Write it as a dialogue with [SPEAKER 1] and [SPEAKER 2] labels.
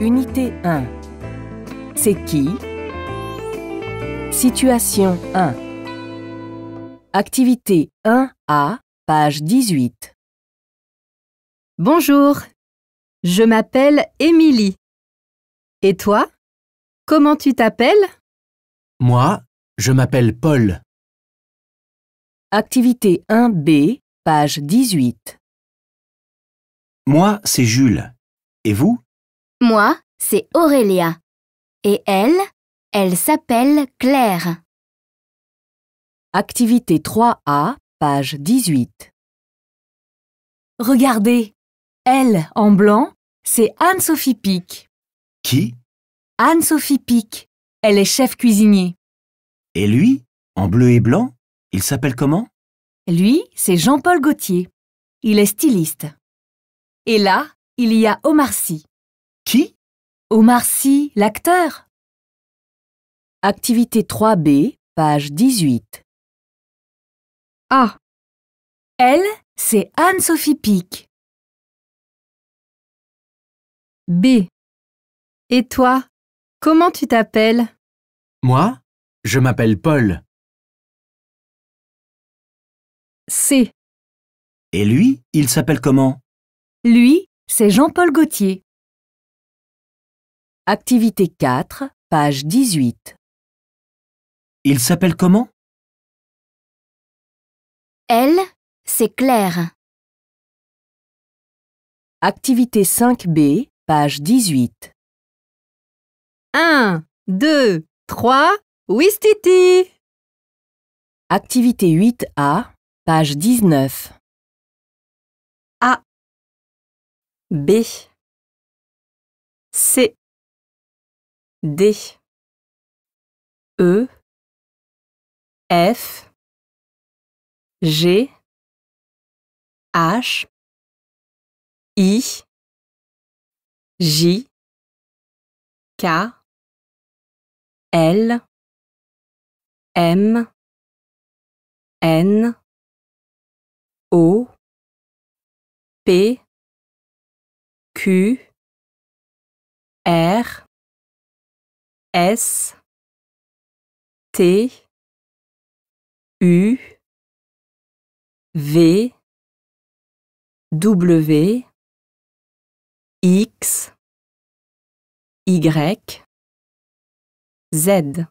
[SPEAKER 1] Unité 1. C'est qui? Situation 1. Activité 1A, page 18.
[SPEAKER 2] Bonjour, je m'appelle Émilie. Et toi Comment tu t'appelles?
[SPEAKER 3] Moi, je m'appelle Paul.
[SPEAKER 1] Activité 1B, page 18.
[SPEAKER 3] Moi, c'est Jules. Et vous?
[SPEAKER 4] Moi, c'est Aurélia. Et elle, elle s'appelle Claire.
[SPEAKER 1] Activité 3A, page 18. Regardez, elle en blanc, c'est Anne-Sophie Pic.
[SPEAKER 3] Qui?
[SPEAKER 1] Anne-Sophie Pic, elle est chef cuisinier.
[SPEAKER 3] Et lui En bleu et blanc Il s'appelle comment?
[SPEAKER 1] Lui, c'est Jean-Paul Gaultier. Il est styliste. Et là, il y a Omar Sy. Omar Sy, l'acteur. Activité 3B, page 18.
[SPEAKER 2] Ah,
[SPEAKER 1] Elle, c'est Anne-Sophie Pic.
[SPEAKER 2] B. Et toi Comment tu t'appelles?
[SPEAKER 3] Moi, je m'appelle Paul.
[SPEAKER 2] C.
[SPEAKER 3] Et lui, il s'appelle comment?
[SPEAKER 1] Lui, c'est Jean-Paul Gaultier. Activité 4, page 18.
[SPEAKER 3] Il s'appelle comment?
[SPEAKER 4] Elle, c'est Claire.
[SPEAKER 1] Activité 5B, page 18.
[SPEAKER 2] 1, 2, 3, Wistiti
[SPEAKER 1] Activité 8A, page 19.
[SPEAKER 2] A. B. C. D. E. F. G. H. I. J. K. L. M. N. O. P. Q. S. T. U. V. W. X. Y. Z.